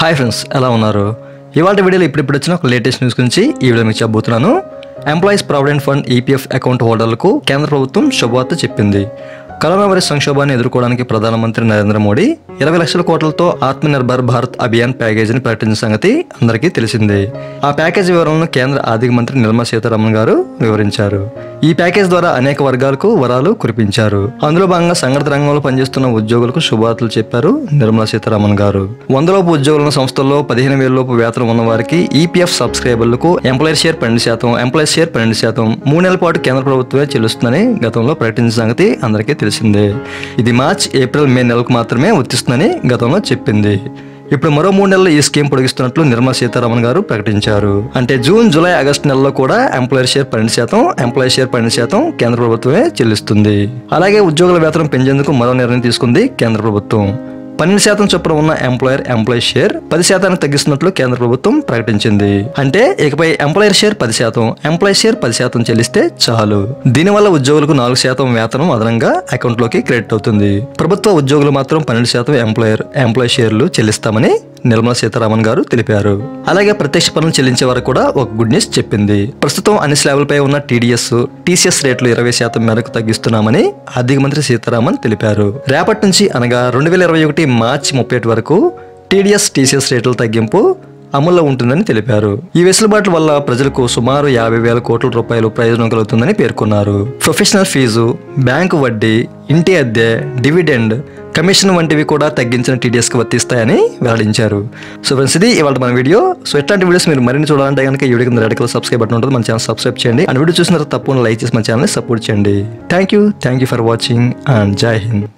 Hi friends ఎలా ఉన్నారు? ఇవాళ వీడియోలో ఇప్పుడు వచ్చిన ఒక లేటెస్ట్ న్యూస్ గురించి ఈ వీడియో మీకు చెప్పబోతున్నాను. Employees provident fund EPF account హోల్డర్లకు కేంద్ర ప్రభుత్వం శుభవార్త చెప్పింది. కరోనా వైరస్ సంక్షోభాన్ని ఎదుర్కోవడానికి ప్రధానమంత్రి నరేంద్ర మోడీ ఇరవై లక్షల కోట్లతో ఆత్మనిర్భర్ భారత్ అభియాన్ ప్యాకేజీని ప్రకటించిన సంగతి అందరికీ తెలిసిందే. ఆ ప్యాకేజ్ వివరాలను కేంద్ర ఆర్థిక మంత్రి నిర్మలా సీతారామన్ గారు వివరించారు. ఈ ప్యాకేజ్ ద్వారా అనేక వర్గాలకు వరాలు కురిపించారు. అందులో భాగంగా సంఘటిత రంగంలో పనిచేస్తున్న ఉద్యోగులకు శుభవార్తలు చెప్పారు నిర్మలా సీతారామన్ గారు. వందలోపు ఉద్యోగుల సంస్థల్లో పదిహేను వేల లోపు వేతనం ఉన్న వారికి ఈపీఎఫ్ సబ్స్క్రైబర్లకు ఎంప్లాయర్ షేర్ పన్నెండు శాతం ఎంప్లాయర్ షేర్ పన్నెండు శాతం మూడు నెలల పాటు కేంద్ర ప్రభుత్వమే చెల్లిస్తుందని గతంలో ప్రకటించిన సంగతి అందరికీ తెలిసిందే. ఇది మార్చ్ ఏప్రిల్ మే నెలకు మాత్రమే వర్తిస్తుందని గతంలో చెప్పింది. ఇప్పుడు మరో మూడు నెలలు ఈ స్కీమ్ పొడిగిస్తున్నట్లు నిర్మలా సీతారామన్ గారు ప్రకటించారు. అంటే జూన్ జూలై ఆగస్టు నెలలో కూడా ఎంప్లాయర్ షేర్ పన్నెండు శాతం ఎంప్లాయీ షేర్ పన్నెండు శాతం కేంద్ర ప్రభుత్వమే చెల్లిస్తుంది. అలాగే ఉద్యోగుల వేతనం పెంచేందుకు మరో నిర్ణయం తీసుకుంది కేంద్ర ప్రభుత్వం. పన్నెండు శాతం చొప్పున ఉన్న ఎంప్లాయర్ ఎంప్లాయీ షేర్ పది శాతానికి తగ్గిస్తున్నట్లు కేంద్ర ప్రభుత్వం ప్రకటించింది. అంటే ఇకపై ఎంప్లాయర్ షేర్ పది శాతం ఎంప్లాయీ షేర్ పది శాతం చెల్లిస్తే చాలు. దీనివల్ల ఉద్యోగులకు నాలుగు శాతం వేతనం అదనంగా అకౌంట్లోకి క్రెడిట్ అవుతుంది. ప్రభుత్వ ఉద్యోగులు మాత్రం పన్నెండు శాతం ఎంప్లాయర్ ఎంప్లాయీ షేర్లు చెల్లిస్తామని నిర్మలా సీతారామన్ గారు తెలిపారు. అలాగే ప్రత్యక్ష పన్నులు చెల్లించే వారు కూడా ఒక గుడ్ న్యూస్ చెప్పింది. ప్రస్తుతం అన్ని స్లాబులపై ఉన్న టీడీఎస్ టీసీఎస్ రేట్లు ఇరవై శాతం మేరకు తగ్గిస్తున్నామని ఆర్థిక మంత్రి సీతారామన్ తెలిపారు. రేపటి నుంచి అనగా రెండు వేల ఇరవై ఒకటి మార్చి ముప్పై ఒకటి వరకు టీడీఎస్ టీసీఎస్ రేట్ల తగ్గింపు అమల్లో ఉంటుందని తెలిపారు. ఈ వెసులుబాటు వల్ల ప్రజలకు సుమారు యాభై వేల కోట్ల రూపాయలు ప్రయోజనం కలుగుతుందని పేర్కొన్నారు. ప్రొఫెషనల్ ఫీజు బ్యాంకు వడ్డీ ఇంటి అద్దె డివిడెండ్ కమిషన్ వంటివి కూడా తగ్గించిన టీడీఎస్కి వర్తిస్తాయని వెల్లడించారు. సో ఫ్రెండ్స్ ఇది ఇవాళ మన వీడియో. సో ఇట్లాంటి వీడియోస్ మీరు మరిన్ని చూడాలంటే కనుక ఈ వీడియో కింద రెడ్ కలర్ సబ్స్క్రైబ్ బటన్ ఉంటుంది. మన ఛానల్ సబ్స్క్రైబ్ చేయండి. అండ్ వీడియో చూసిన తర్వాత తప్పకుండా లైక్ చేసి మన ఛానల్ని సపోర్ట్ చేయండి. Thank you thank you for watching and జై హింద్.